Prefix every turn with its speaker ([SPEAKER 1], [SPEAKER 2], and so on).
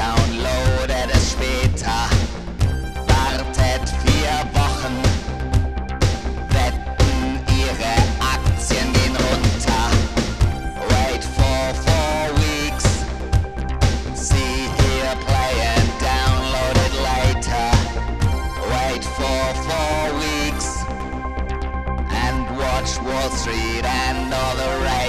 [SPEAKER 1] downloadet es später. Wartet vier Wochen, wetten ihre Aktien gehen runter. Wait for four weeks, see here play and download it later. Wait for four weeks and watch Wall Street and all the rest.